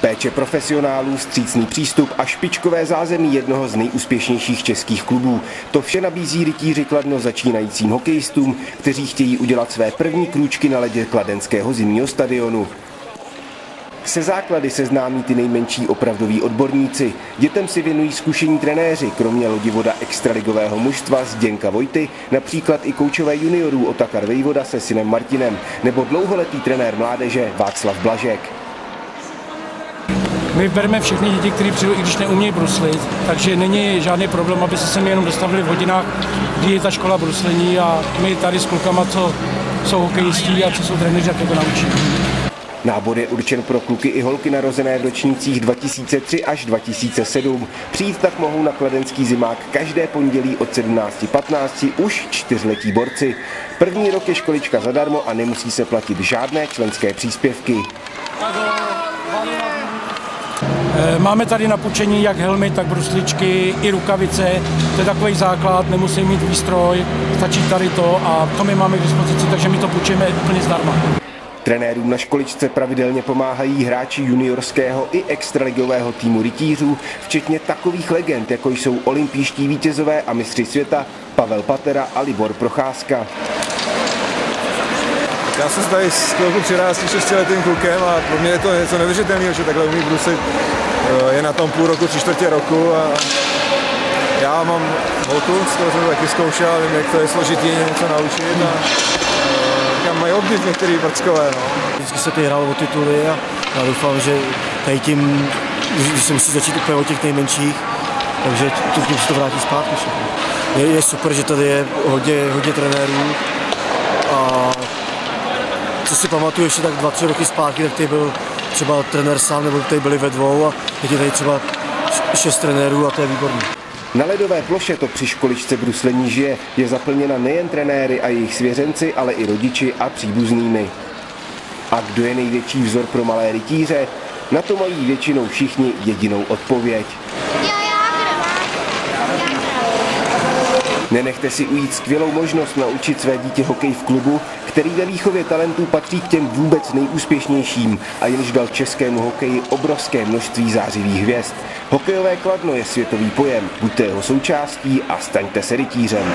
Péče profesionálů, střícný přístup a špičkové zázemí jednoho z nejúspěšnějších českých klubů. To vše nabízí rytíři Kladno začínajícím hokejistům, kteří chtějí udělat své první krůčky na ledě kladenského zimního stadionu. Se základy seznámí ty nejmenší opravdoví odborníci. Dětem si věnují zkušení trenéři, kromě lodivoda extraligového mužstva Zděnka Vojty, například i koučové juniorů Otakar Vejvoda se synem Martinem, nebo dlouholetý trenér mládeže Václav Blažek. My bereme všechny děti, které přijdou, i když neumějí bruslit, takže není žádný problém, aby se sem jenom dostavili v hodinách, kdy je ta škola bruslení a my tady s klukama, co jsou hokejistí a co jsou trenéři, jak to naučí. Nábor je určen pro kluky i holky narozené v ročnících 2003 až 2007. Přijít tak mohou na kladenský zimák každé pondělí od 17.15 už čtyřletí borci. První rok je školička zadarmo a nemusí se platit žádné členské příspěvky. Eh, máme tady na půjčení jak helmy, tak brusličky, i rukavice. To je takový základ, nemusí mít výstroj, stačí tady to a to my máme k dispozici, takže my to půjčíme úplně zdarma. Trenérům na školičce pravidelně pomáhají hráči juniorského i extraligového týmu rytířů, včetně takových legend, jako jsou olympijští vítězové a mistři světa Pavel Patera a Libor Procházka. Já jsem tady s chvilku 13-6 letým klukem a pro mě je to něco neuvěřitelného, že takhle umí bruslit. Eh, je na tom půl roku, tři čtvrtě roku a já mám holku, s kterou jsem to taky zkoušel, vím, jak to je složitý něco naučit a říkám, mají obdiv některý prckové. No. Vždycky se tady hrálo o tituly a já doufám, že tady tím, když se musí začít úplně od těch nejmenších, takže tím se to vrátí zpátky. Je, je super, že tady je hodně, hodně trenérů a co si pamatuju ještě tak dva, tři roky zpátky, tak tady byl třeba trenér sám, nebo tady byli ve dvou a teď je tady třeba šest trenérů a to je výborný. Na ledové ploše to při školičce bruslení žije, je zaplněna nejen trenéry a jejich svěřenci, ale i rodiči a příbuznými. A kdo je největší vzor pro malé rytíře? Na to mají většinou všichni jedinou odpověď. Nenechte si ujít skvělou možnost naučit své dítě hokej v klubu, který ve výchově talentů patří k těm vůbec nejúspěšnějším a jenž dal českému hokeji obrovské množství zářivých hvězd. Hokejové kladno je světový pojem, buďte jeho součástí a staňte se rytířem.